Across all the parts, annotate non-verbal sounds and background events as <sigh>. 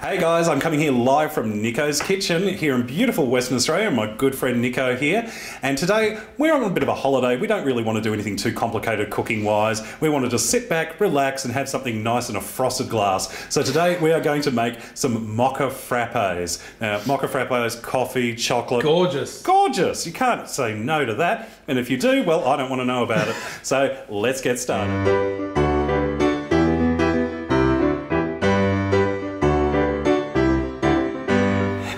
Hey guys, I'm coming here live from Nicko's Kitchen here in beautiful Western Australia. My good friend Nicko here. And today we're on a bit of a holiday. We don't really want to do anything too complicated cooking wise. We want to just sit back, relax, and have something nice in a frosted glass. So today we are going to make some mocha frappes. Now, mocha frappes, coffee, chocolate. Gorgeous. Gorgeous. You can't say no to that. And if you do, well, I don't want to know about it. So let's get started.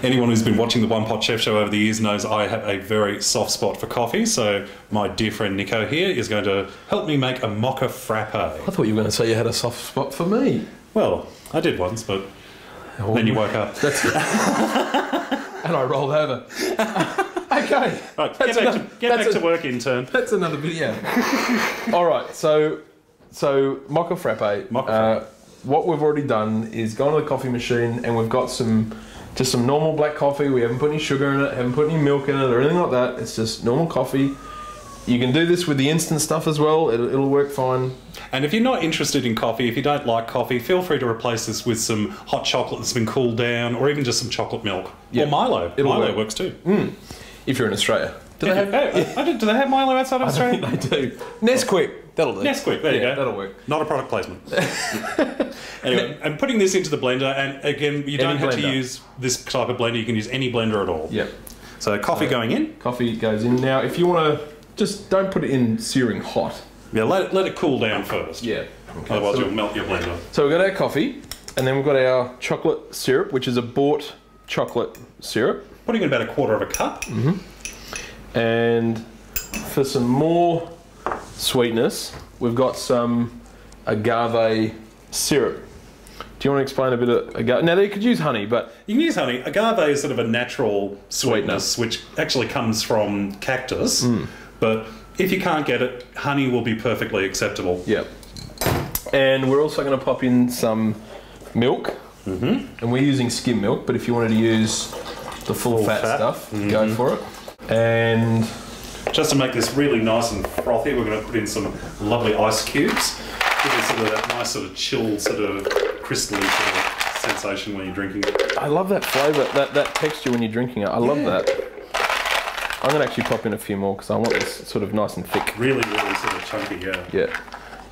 Anyone who's been watching the One Pot Chef show over the years knows I have a very soft spot for coffee. So my dear friend Nicko here is going to help me make a mocha frappe. I thought you were going to say you had a soft spot for me. Well, I did once, but then you woke up. That's <laughs> and I rolled over. <laughs> okay. Right, get That's back, to, get back a- to work, intern. That's another video. All right, so so mocha frappe. Mocha Uh, what we've already done is gone to the coffee machine and we've got some just some normal black coffee. We haven't put any sugar in it, haven't put any milk in it or anything like that. It's just normal coffee. You can do this with the instant stuff as well. It'll, it'll work fine. And if you're not interested in coffee, if you don't like coffee, feel free to replace this with some hot chocolate that's been cooled down, or even just some chocolate milk Yeah. or Milo. It'll Milo work. works too. Mm. If you're in Australia, do they have? Hey, I did- do they have Milo outside of I Australia? think they do. Nesquik. That'll do. Nesquik, there you go. That'll work. Not a product placement. <laughs> anyway, <laughs> I'm putting this into the blender, and again, you don't have to use this type of blender. You can use any blender at all. Yep. So coffee going in. Coffee goes in now. If you want to, just don't put it in searing hot. Yeah, let it, let it cool down first. Yeah. Okay. Otherwise, so, you'll melt your blender. so we've got our coffee, and then we've got our chocolate syrup, which is a bought chocolate syrup, Putting in about a quarter of a cup. Mhm. and for some more sweetness, we've got some agave syrup. Do you want to explain a bit of agave? Now they could use honey, but You can use honey. Agave is sort of a natural sweetness, which actually comes from cactus. Hmm. But if you can't get it, honey will be perfectly acceptable. yeah. And we're also going to pop in some milk, mm-hmm. and we're using skim milk. But if you wanted to use the full, fat, fat. stuff, go for it. And Just to make this really nice and frothy, we're going to put in some lovely ice cubes. Give it sort of that nice sort of chill, sort of crystally sort of sensation when you're drinking it. I love that flavour, that, that texture when you're drinking it. I love Yeah. that. I'm going to actually pop in a few more because I want this sort of nice and thick. Really, really sort of chunky, yeah. Yeah.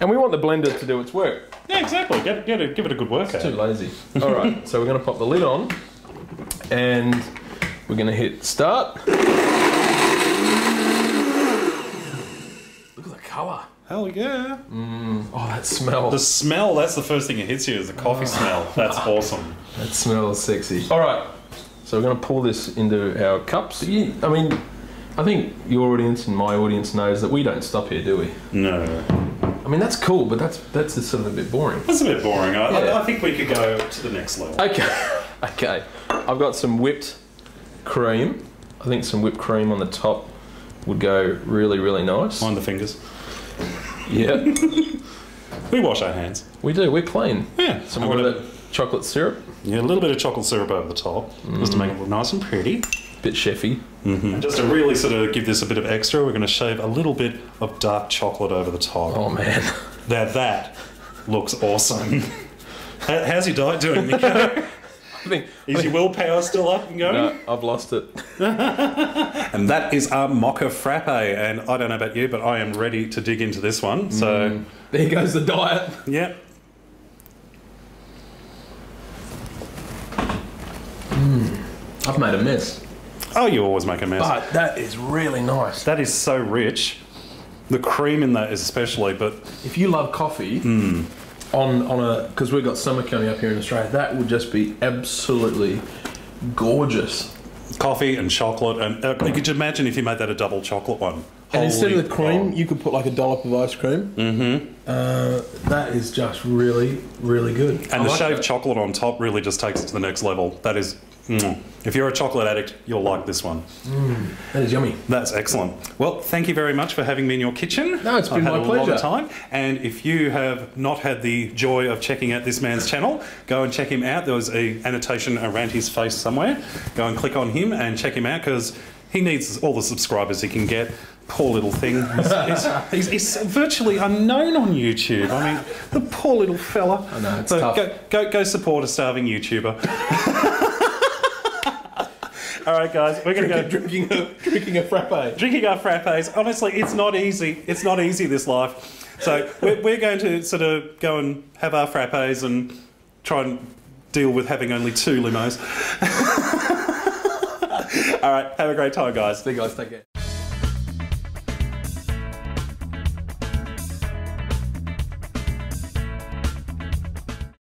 And we want the blender to do its work. Yeah, exactly. Get, get it, give it a good workout. Too lazy. All right, so we're going to pop the lid on and we're going to hit start. Look at the colour. Hell yeah. Mm. Oh, that smell. The smell, that's the first thing that hits you, is the coffee ah. smell. That's <laughs> awesome. That smells sexy. All right, so we're going to pour this into our cups. You, I mean, I think your audience and my audience knows that we don't stop here, do we? No. I mean, that's cool, but that's that's just sort of a bit boring. That's a bit boring. I, Yeah. I, I think we could go to the next level. Okay, <laughs> okay. I've got some whipped cream. I think some whipped cream on the top would go really, really nice. Mind the fingers. Yeah, <laughs> We wash our hands. we do. We're clean. Yeah. Some more of that chocolate syrup. Yeah, a little bit of chocolate syrup over the top, just to make it look nice and pretty. Bit chefy. Mm-hmm. And just to really sort of give this a bit of extra, we're going to shave a little bit of dark chocolate over the top. Oh man. Now that looks awesome. <laughs> How- How's your diet doing, Nicko? <laughs> I think. Is your willpower still up and going? No, I've lost it. <laughs> And that is our mocha frappe. And I don't know about you, but I am ready to dig into this one. So, There goes the diet. yeah. I've made a mess. Oh, you always make a mess. But that is really nice. That is so rich. The cream in that is especially, but If you love coffee, Hmm. On on a because we've got summer coming up here in Australia, that would just be absolutely gorgeous. coffee and chocolate. And uh, could you imagine if you made that a double chocolate one? And instead of the cream, God. you could put like a dollop of ice cream. Mm-hmm. Uh, that is just really, really good. And I the like shaved that. chocolate on top really just takes it to the next level. That is, mm. if you're a chocolate addict, you'll like this one. That is yummy. That's excellent. Well, thank you very much for having me in your kitchen. No, it's been I've had my pleasure. of time. And if you have not had the joy of checking out this man's channel, go and check him out. There was a annotation around his face somewhere. Go and click on him and check him out because he needs all the subscribers he can get. Poor little thing. He's, he's, <laughs> he's, he's virtually unknown on YouTube. I mean, the poor little fella. I know, it's so tough. Go, go, go support a starving YouTuber. <laughs> All right, guys, we're going to go drinking a drinking a frappe. drinking our frappes. Honestly, it's not easy. It's not easy, this life. So we're, we're going to sort of go and have our frappes and try and deal with having only two limos. <laughs> All right, have a great time, guys. See you guys, take care.